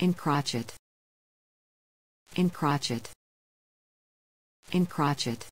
In crotchet. In crotchet. In crotchet.